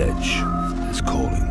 edge is calling.